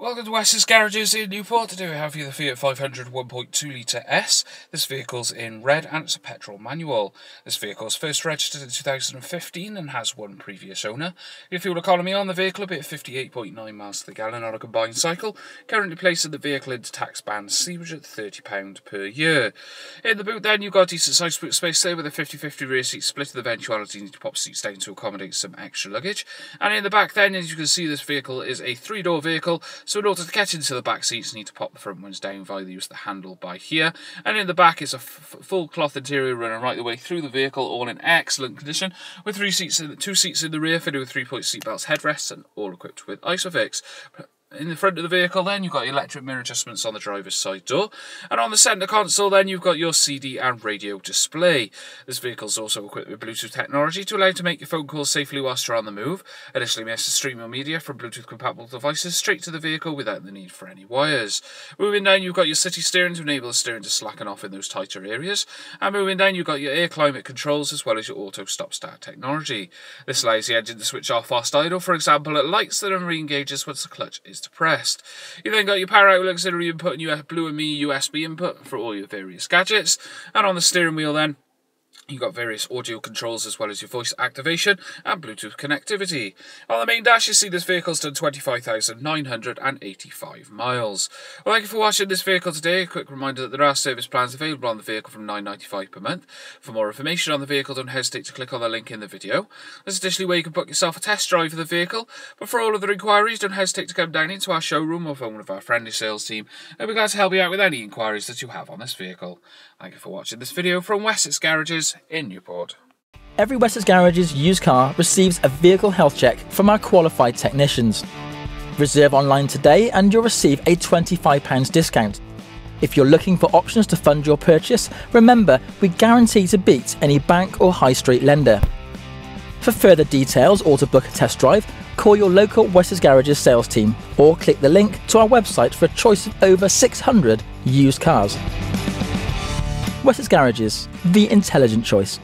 Welcome to Wessex Garages in Newport. Today we have here the Fiat 500 1.2 litre S. This vehicle's in red and it's a petrol manual. This vehicle's first registered in 2015 and has one previous owner. Your fuel economy on the vehicle a bit 58.9 miles to the gallon on a combined cycle. Currently placing the vehicle into tax band C, which at £30 per year. In the boot then you've got a decent sized boot space there with a 50-50 rear seat split in the eventuality you need to pop seats down to accommodate some extra luggage. And in the back then, as you can see, this vehicle is a three-door vehicle so in order to get into the back seats, you need to pop the front ones down via the use of the handle by here. And in the back is a full cloth interior running right the way through the vehicle, all in excellent condition, with three seats, in, the, two seats in the rear fitted with three-point seat belts, headrests, and all equipped with ISOFIX. In the front of the vehicle then you've got your electric mirror adjustments on the driver's side door and on the centre console then you've got your CD and radio display. This vehicle is also equipped with Bluetooth technology to allow you to make your phone calls safely whilst you're on the move. Additionally you to stream your media from Bluetooth compatible devices straight to the vehicle without the need for any wires. Moving down you've got your city steering to enable the steering to slacken off in those tighter areas and moving down you've got your air climate controls as well as your auto stop start technology. This allows the engine to switch off fast idle for example at lights that are re-engages once the clutch is depressed. You then got your power outlet auxiliary input and your Blue and Me USB input for all your various gadgets. And on the steering wheel then, You've got various audio controls as well as your voice activation and Bluetooth connectivity. On the main dash, you see this vehicle's done 25,985 miles. Well, thank you for watching this vehicle today. A quick reminder that there are service plans available on the vehicle from 9.95 per month. For more information on the vehicle, don't hesitate to click on the link in the video. There's additionally where you can book yourself a test drive of the vehicle. But for all other inquiries, don't hesitate to come down into our showroom or phone one of our friendly sales team. And we're glad to help you out with any inquiries that you have on this vehicle. Thank you for watching this video from Wessex Garages in Newport. Every Wessex Garages used car receives a vehicle health check from our qualified technicians. Reserve online today and you'll receive a £25 discount. If you're looking for options to fund your purchase, remember we guarantee to beat any bank or high street lender. For further details or to book a test drive, call your local Wessex Garages sales team or click the link to our website for a choice of over 600 used cars. Wessex Garages, the intelligent choice.